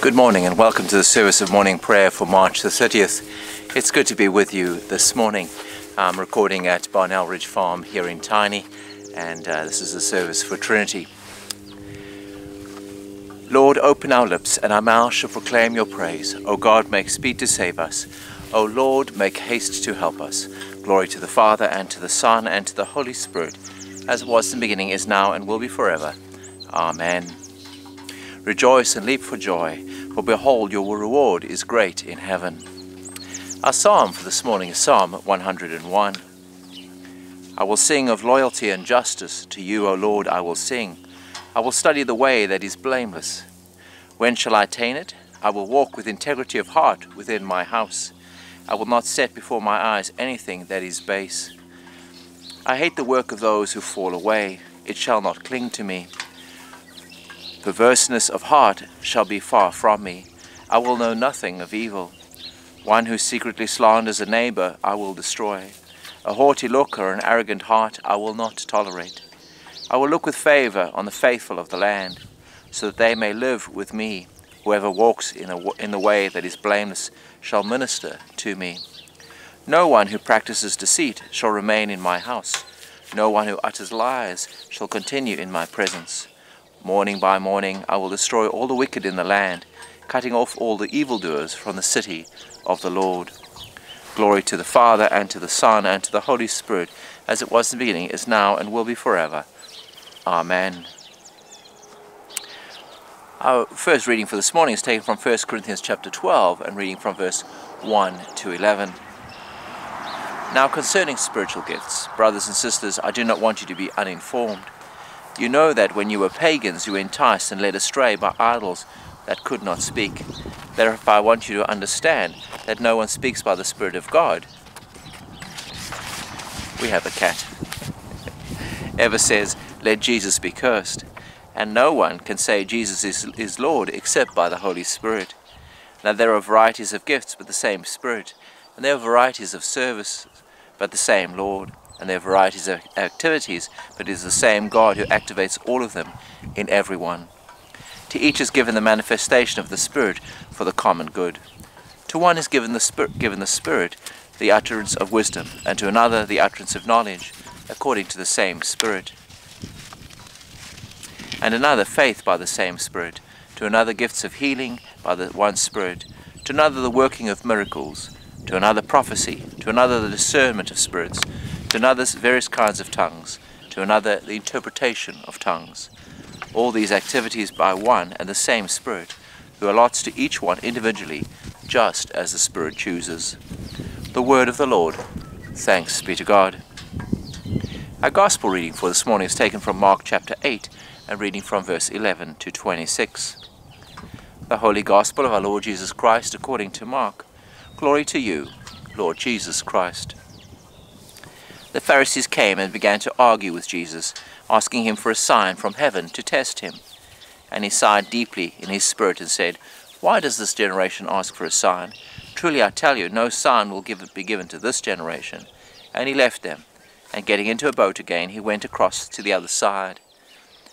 Good morning and welcome to the service of morning prayer for March the 30th. It's good to be with you this morning. I'm recording at Barnell Ridge Farm here in Tiny, and uh, this is the service for Trinity. Lord, open our lips, and our mouth shall proclaim your praise. O God, make speed to save us. O Lord, make haste to help us. Glory to the Father, and to the Son, and to the Holy Spirit, as it was in the beginning, is now, and will be forever. Amen. Rejoice and leap for joy, for behold, your reward is great in heaven. Our psalm for this morning is Psalm 101. I will sing of loyalty and justice. To you, O Lord, I will sing. I will study the way that is blameless. When shall I attain it? I will walk with integrity of heart within my house. I will not set before my eyes anything that is base. I hate the work of those who fall away. It shall not cling to me. Perverseness of heart shall be far from me. I will know nothing of evil. One who secretly slanders a neighbor I will destroy. A haughty look or an arrogant heart I will not tolerate. I will look with favor on the faithful of the land, so that they may live with me. Whoever walks in, a, in the way that is blameless shall minister to me. No one who practices deceit shall remain in my house. No one who utters lies shall continue in my presence. Morning by morning I will destroy all the wicked in the land, cutting off all the evildoers from the city of the Lord. Glory to the Father, and to the Son, and to the Holy Spirit, as it was in the beginning, is now, and will be forever. Amen. Our first reading for this morning is taken from 1 Corinthians chapter 12, and reading from verse 1 to 11. Now concerning spiritual gifts, brothers and sisters, I do not want you to be uninformed. You know that when you were pagans, you were enticed and led astray by idols that could not speak. Therefore, I want you to understand that no one speaks by the Spirit of God. We have a cat. Ever says, Let Jesus be cursed. And no one can say Jesus is, is Lord except by the Holy Spirit. Now there are varieties of gifts, but the same Spirit. And there are varieties of service, but the same Lord and their varieties of activities, but it is the same God who activates all of them in everyone. To each is given the manifestation of the Spirit for the common good. To one is given the Spirit, given the Spirit, the utterance of wisdom, and to another the utterance of knowledge, according to the same Spirit. And another faith by the same Spirit, to another gifts of healing by the one Spirit, to another the working of miracles, to another prophecy, to another the discernment of spirits, to another various kinds of tongues, to another the interpretation of tongues. All these activities by one and the same Spirit, who allots to each one individually, just as the Spirit chooses. The word of the Lord. Thanks be to God. Our Gospel reading for this morning is taken from Mark chapter 8 and reading from verse 11 to 26. The Holy Gospel of our Lord Jesus Christ according to Mark. Glory to you, Lord Jesus Christ. The Pharisees came and began to argue with Jesus, asking him for a sign from heaven to test him. And he sighed deeply in his spirit and said, Why does this generation ask for a sign? Truly I tell you, no sign will give, be given to this generation. And he left them, and getting into a boat again, he went across to the other side.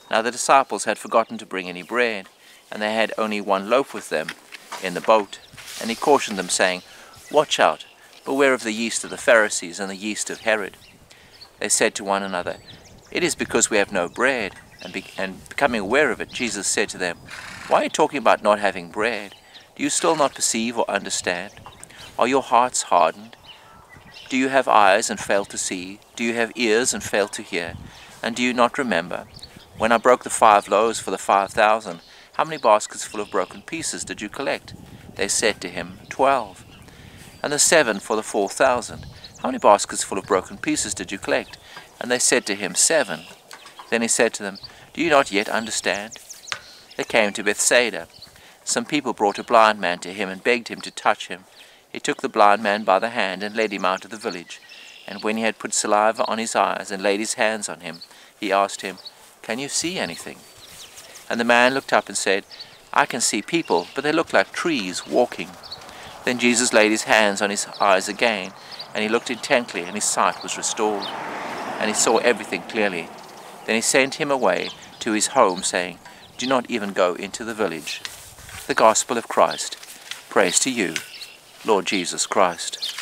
Now the disciples had forgotten to bring any bread, and they had only one loaf with them in the boat. And he cautioned them, saying, Watch out, beware of the yeast of the Pharisees and the yeast of Herod. They said to one another, It is because we have no bread. And, be and becoming aware of it, Jesus said to them, Why are you talking about not having bread? Do you still not perceive or understand? Are your hearts hardened? Do you have eyes and fail to see? Do you have ears and fail to hear? And do you not remember? When I broke the five loaves for the five thousand, how many baskets full of broken pieces did you collect? They said to him, Twelve. And the seven for the four thousand, how many baskets full of broken pieces did you collect? And they said to him, Seven. Then he said to them, Do you not yet understand? They came to Bethsaida. Some people brought a blind man to him and begged him to touch him. He took the blind man by the hand and led him out of the village. And when he had put saliva on his eyes and laid his hands on him, he asked him, Can you see anything? And the man looked up and said, I can see people, but they look like trees walking. Then Jesus laid his hands on his eyes again, and he looked intently, and his sight was restored, and he saw everything clearly. Then he sent him away to his home, saying, Do not even go into the village. the gospel of Christ. Praise to you, Lord Jesus Christ.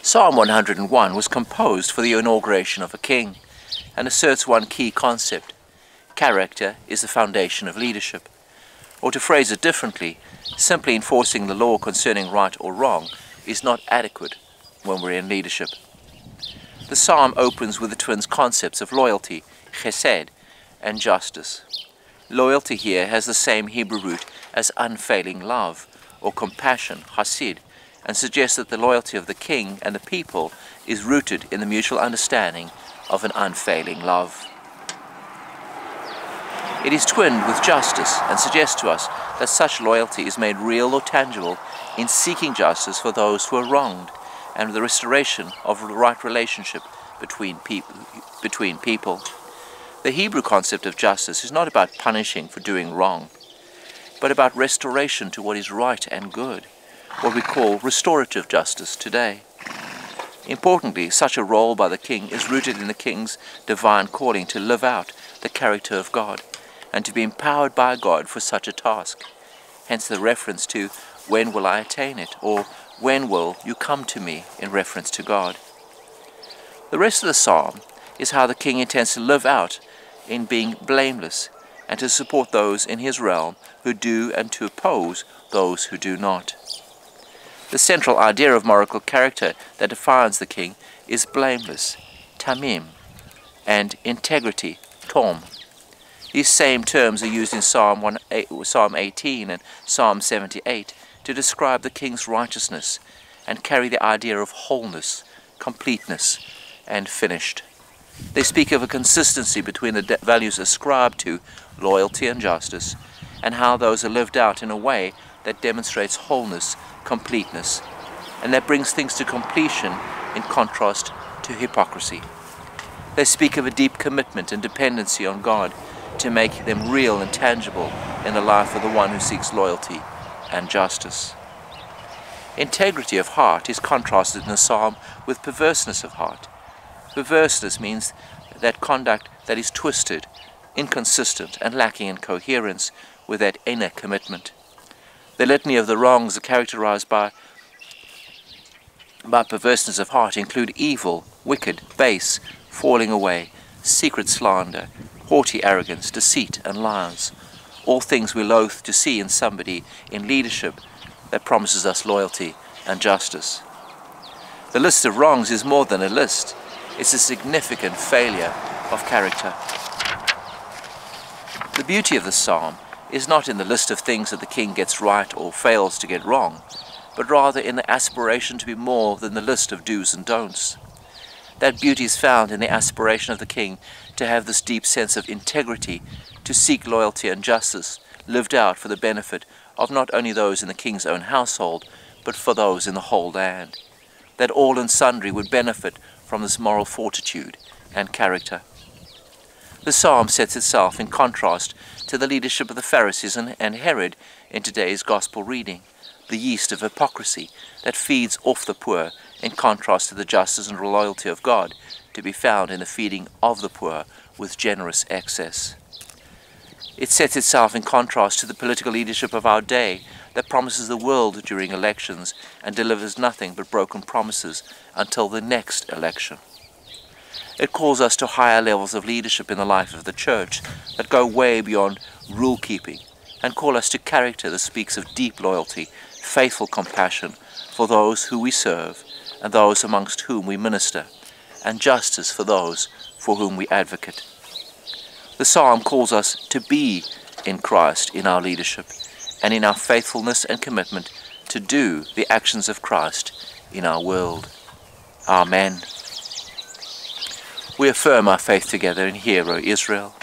Psalm 101 was composed for the inauguration of a king and asserts one key concept. Character is the foundation of leadership. Or to phrase it differently, simply enforcing the law concerning right or wrong is not adequate when we're in leadership. The psalm opens with the twins' concepts of loyalty, chesed, and justice. Loyalty here has the same Hebrew root as unfailing love or compassion, hasid, and suggests that the loyalty of the king and the people is rooted in the mutual understanding of an unfailing love. It is twinned with justice and suggests to us that such loyalty is made real or tangible in seeking justice for those who are wronged and the restoration of the right relationship between, people. between people. The Hebrew concept of justice is not about punishing for doing wrong, but about restoration to what is right and good, what we call restorative justice today. Importantly, such a role by the king is rooted in the king's divine calling to live out the character of God and to be empowered by God for such a task. Hence the reference to, when will I attain it? Or, when will you come to me in reference to God? The rest of the psalm is how the king intends to live out in being blameless and to support those in his realm who do and to oppose those who do not. The central idea of moral character that defines the king is blameless, tamim, and integrity, tom. These same terms are used in Psalm, 1, eh, Psalm 18 and Psalm 78 to describe the king's righteousness and carry the idea of wholeness, completeness, and finished. They speak of a consistency between the values ascribed to loyalty and justice, and how those are lived out in a way that demonstrates wholeness, completeness, and that brings things to completion in contrast to hypocrisy. They speak of a deep commitment and dependency on God to make them real and tangible in the life of the one who seeks loyalty and justice. Integrity of heart is contrasted in the psalm with perverseness of heart. Perverseness means that conduct that is twisted, inconsistent, and lacking in coherence with that inner commitment. The litany of the wrongs are characterized by, by perverseness of heart include evil, wicked, base, falling away, secret slander, haughty arrogance, deceit, and lies. All things we loathe to see in somebody in leadership that promises us loyalty and justice. The list of wrongs is more than a list, it's a significant failure of character. The beauty of the psalm is not in the list of things that the king gets right or fails to get wrong, but rather in the aspiration to be more than the list of do's and don'ts. That beauty is found in the aspiration of the king to have this deep sense of integrity, to seek loyalty and justice, lived out for the benefit of not only those in the king's own household, but for those in the whole land. That all and sundry would benefit from this moral fortitude and character. The psalm sets itself in contrast to the leadership of the Pharisees and, Herod in today's gospel reading, the yeast of hypocrisy that feeds off the poor in contrast to the justice and loyalty of God to be found in the feeding of the poor with generous excess. It sets itself in contrast to the political leadership of our day that promises the world during elections and delivers nothing but broken promises until the next election. It calls us to higher levels of leadership in the life of the church that go way beyond rule keeping and call us to character that speaks of deep loyalty, faithful compassion for those who we serve and those amongst whom we minister, and justice for those for whom we advocate. The psalm calls us to be in Christ in our leadership and in our faithfulness and commitment to do the actions of Christ in our world. Amen. We affirm our faith together in Hear, O Israel.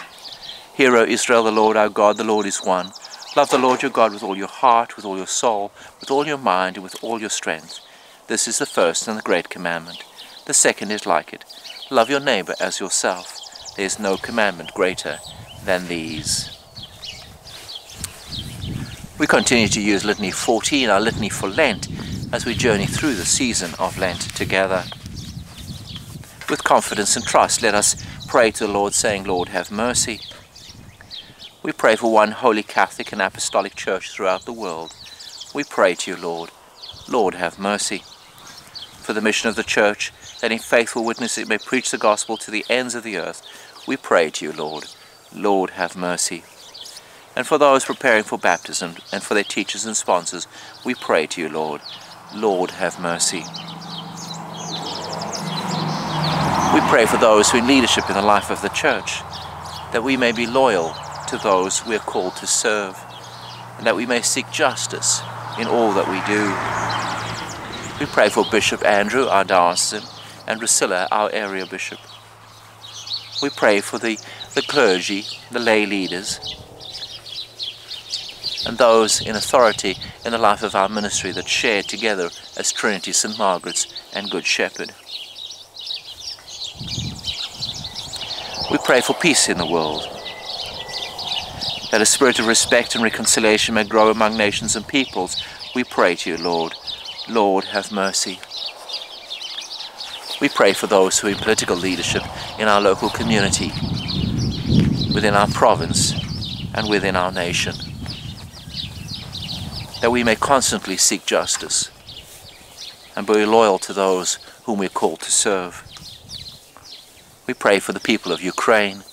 Hear, O Israel, the Lord our God, the Lord is one. Love the Lord your God with all your heart, with all your soul, with all your mind, and with all your strength. This is the first and the great commandment. The second is like it. Love your neighbor as yourself. There is no commandment greater than these. We continue to use Litany 14, our Litany for Lent, as we journey through the season of Lent together. With confidence and trust, let us pray to the Lord, saying, Lord, have mercy. We pray for one holy Catholic and Apostolic Church throughout the world. We pray to you, Lord. Lord, have mercy. For the mission of the Church, that in faithful witness it may preach the gospel to the ends of the earth, we pray to you, Lord. Lord, have mercy. And for those preparing for baptism and for their teachers and sponsors, we pray to you, Lord. Lord, have mercy. We pray for those who in leadership in the life of the church, that we may be loyal to those we are called to serve, and that we may seek justice in all that we do. We pray for Bishop Andrew, our diocesan, and Riscylla, our area bishop. We pray for the, the clergy, the lay leaders, and those in authority in the life of our ministry that share together as Trinity St. Margaret's and Good Shepherd. We pray for peace in the world, that a spirit of respect and reconciliation may grow among nations and peoples. We pray to you, Lord. Lord, have mercy. We pray for those who are in political leadership in our local community, within our province, and within our nation that we may constantly seek justice and be loyal to those whom we're called to serve. We pray for the people of Ukraine.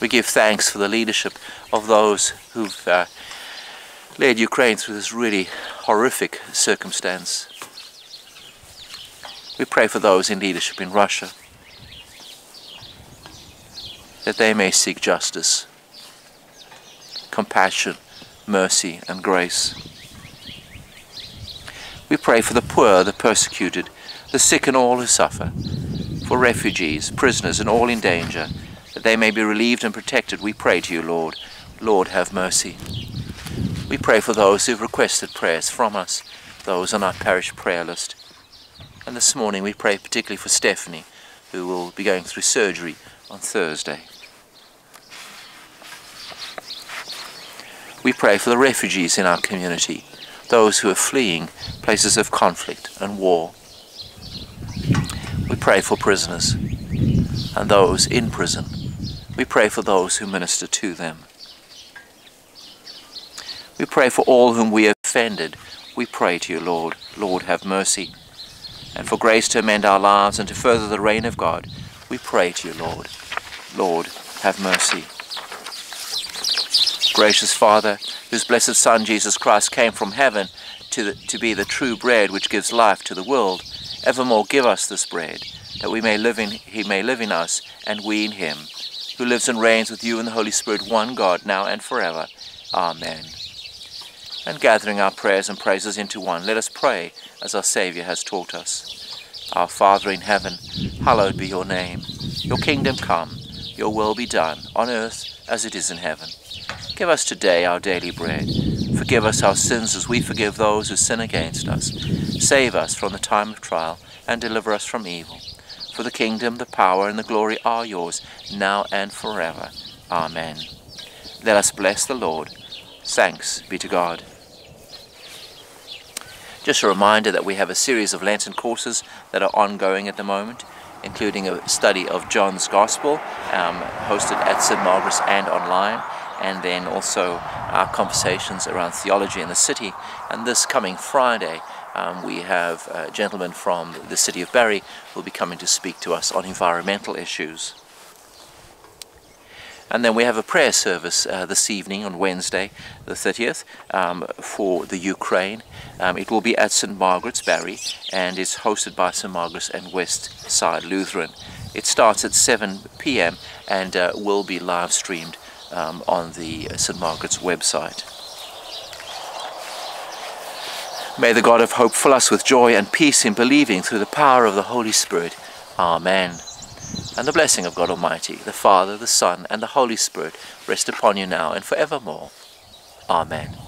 We give thanks for the leadership of those who've uh, led Ukraine through this really horrific circumstance. We pray for those in leadership in Russia, that they may seek justice, compassion, mercy and grace. We pray for the poor, the persecuted, the sick and all who suffer, for refugees, prisoners and all in danger, that they may be relieved and protected, we pray to you, Lord. Lord, have mercy. We pray for those who have requested prayers from us, those on our parish prayer list. And this morning we pray particularly for Stephanie, who will be going through surgery on Thursday. We pray for the refugees in our community, those who are fleeing places of conflict and war. We pray for prisoners and those in prison. We pray for those who minister to them. We pray for all whom we have offended. We pray to you, Lord. Lord, have mercy. And for grace to amend our lives and to further the reign of God, we pray to you, Lord. Lord, have mercy. Gracious Father, whose blessed Son Jesus Christ came from heaven to, the, to be the true bread which gives life to the world, evermore give us this bread, that we may live in, he may live in us, and we in him, who lives and reigns with you in the Holy Spirit, one God, now and forever. Amen. And gathering our prayers and praises into one, let us pray as our Saviour has taught us. Our Father in heaven, hallowed be your name. Your kingdom come, your will be done, on earth as it is in heaven. Give us today our daily bread. Forgive us our sins as we forgive those who sin against us. Save us from the time of trial and deliver us from evil. For the kingdom, the power, and the glory are yours, now and forever. Amen. Let us bless the Lord. Thanks be to God. Just a reminder that we have a series of Lenten courses that are ongoing at the moment, including a study of John's Gospel, um, hosted at St. Margaret's and online and then also our conversations around theology in the city. And this coming Friday, um, we have a gentleman from the city of Barrie who will be coming to speak to us on environmental issues. And then we have a prayer service uh, this evening on Wednesday, the 30th, um, for the Ukraine. Um, it will be at St. Margaret's Barrie and is hosted by St. Margaret's and West Side Lutheran. It starts at 7 p.m. and uh, will be live streamed um, on the St. Margaret's website. May the God of hope fill us with joy and peace in believing through the power of the Holy Spirit. Amen. And the blessing of God Almighty, the Father, the Son, and the Holy Spirit rest upon you now and forevermore. Amen.